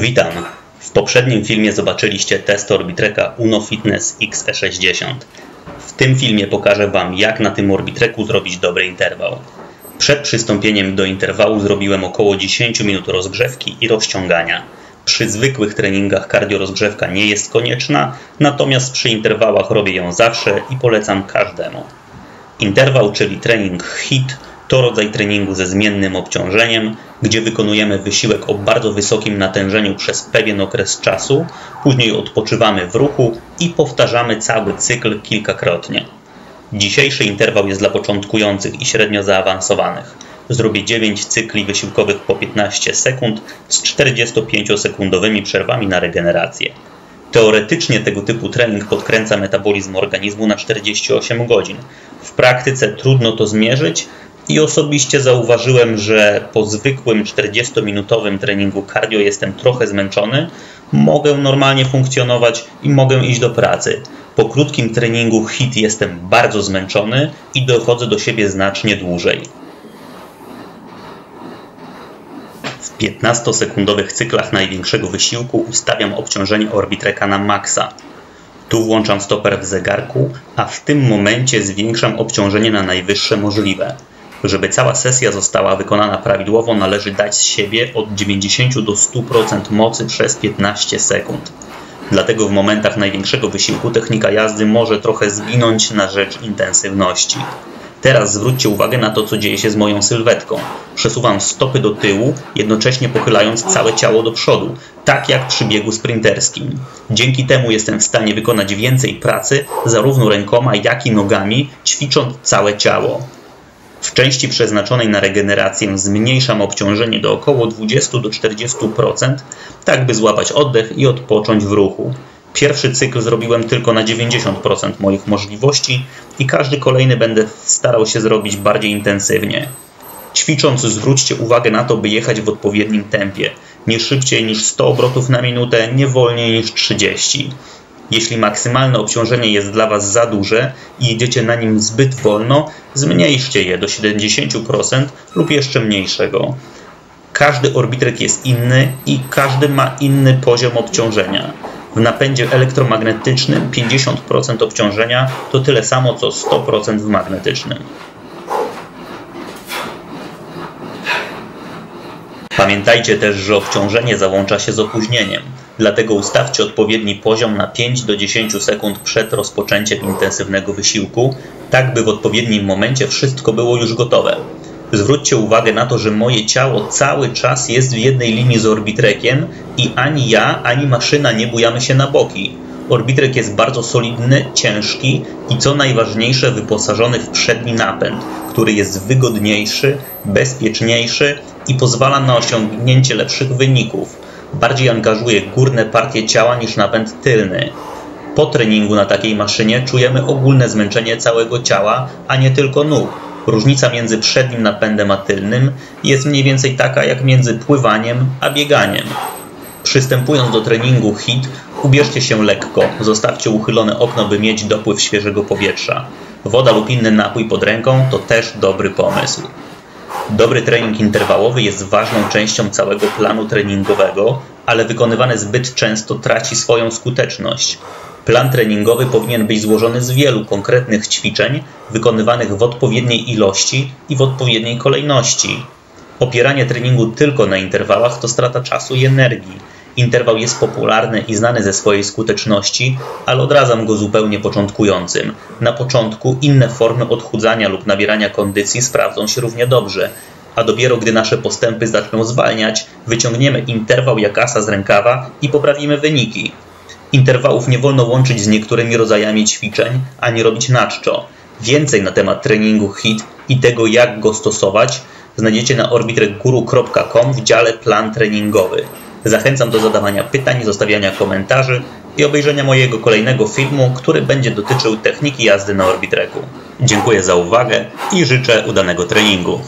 Witam. W poprzednim filmie zobaczyliście test Orbitreka Uno Fitness XE60. W tym filmie pokażę Wam, jak na tym Orbitreku zrobić dobry interwał. Przed przystąpieniem do interwału zrobiłem około 10 minut rozgrzewki i rozciągania. Przy zwykłych treningach kardiorozgrzewka nie jest konieczna, natomiast przy interwałach robię ją zawsze i polecam każdemu. Interwał, czyli trening HIT, to rodzaj treningu ze zmiennym obciążeniem, gdzie wykonujemy wysiłek o bardzo wysokim natężeniu przez pewien okres czasu, później odpoczywamy w ruchu i powtarzamy cały cykl kilkakrotnie. Dzisiejszy interwał jest dla początkujących i średnio zaawansowanych. Zrobię 9 cykli wysiłkowych po 15 sekund z 45-sekundowymi przerwami na regenerację. Teoretycznie tego typu trening podkręca metabolizm organizmu na 48 godzin. W praktyce trudno to zmierzyć, i osobiście zauważyłem, że po zwykłym 40-minutowym treningu cardio jestem trochę zmęczony, mogę normalnie funkcjonować i mogę iść do pracy. Po krótkim treningu HIT jestem bardzo zmęczony i dochodzę do siebie znacznie dłużej. W 15-sekundowych cyklach największego wysiłku ustawiam obciążenie orbitreka na maksa. Tu włączam stoper w zegarku, a w tym momencie zwiększam obciążenie na najwyższe możliwe. Żeby cała sesja została wykonana prawidłowo, należy dać z siebie od 90 do 100% mocy przez 15 sekund. Dlatego w momentach największego wysiłku technika jazdy może trochę zginąć na rzecz intensywności. Teraz zwróćcie uwagę na to, co dzieje się z moją sylwetką. Przesuwam stopy do tyłu, jednocześnie pochylając całe ciało do przodu, tak jak przy biegu sprinterskim. Dzięki temu jestem w stanie wykonać więcej pracy zarówno rękoma, jak i nogami, ćwicząc całe ciało. W części przeznaczonej na regenerację zmniejszam obciążenie do około 20-40%, tak by złapać oddech i odpocząć w ruchu. Pierwszy cykl zrobiłem tylko na 90% moich możliwości i każdy kolejny będę starał się zrobić bardziej intensywnie. Ćwicząc zwróćcie uwagę na to, by jechać w odpowiednim tempie. Nie szybciej niż 100 obrotów na minutę, nie wolniej niż 30. Jeśli maksymalne obciążenie jest dla Was za duże i jedziecie na nim zbyt wolno, zmniejszcie je do 70% lub jeszcze mniejszego. Każdy orbitrek jest inny i każdy ma inny poziom obciążenia. W napędzie elektromagnetycznym 50% obciążenia to tyle samo co 100% w magnetycznym. Pamiętajcie też, że obciążenie załącza się z opóźnieniem. Dlatego ustawcie odpowiedni poziom na 5 do 10 sekund przed rozpoczęciem intensywnego wysiłku, tak by w odpowiednim momencie wszystko było już gotowe. Zwróćcie uwagę na to, że moje ciało cały czas jest w jednej linii z orbitrekiem i ani ja, ani maszyna nie bujamy się na boki. Orbitrek jest bardzo solidny, ciężki i co najważniejsze wyposażony w przedni napęd, który jest wygodniejszy, bezpieczniejszy i pozwala na osiągnięcie lepszych wyników bardziej angażuje górne partie ciała niż napęd tylny. Po treningu na takiej maszynie czujemy ogólne zmęczenie całego ciała, a nie tylko nóg. Różnica między przednim napędem a tylnym jest mniej więcej taka jak między pływaniem a bieganiem. Przystępując do treningu HIT, ubierzcie się lekko, zostawcie uchylone okno, by mieć dopływ świeżego powietrza. Woda lub inny napój pod ręką to też dobry pomysł. Dobry trening interwałowy jest ważną częścią całego planu treningowego, ale wykonywany zbyt często traci swoją skuteczność. Plan treningowy powinien być złożony z wielu konkretnych ćwiczeń, wykonywanych w odpowiedniej ilości i w odpowiedniej kolejności. Opieranie treningu tylko na interwałach to strata czasu i energii Interwał jest popularny i znany ze swojej skuteczności, ale odradzam go zupełnie początkującym. Na początku inne formy odchudzania lub nabierania kondycji sprawdzą się równie dobrze, a dopiero gdy nasze postępy zaczną zwalniać, wyciągniemy interwał jak asa z rękawa i poprawimy wyniki. Interwałów nie wolno łączyć z niektórymi rodzajami ćwiczeń, ani robić na czczo. Więcej na temat treningu HIT i tego jak go stosować znajdziecie na orbitreguru.com w dziale plan treningowy. Zachęcam do zadawania pytań, zostawiania komentarzy i obejrzenia mojego kolejnego filmu, który będzie dotyczył techniki jazdy na Orbitreku. Dziękuję za uwagę i życzę udanego treningu.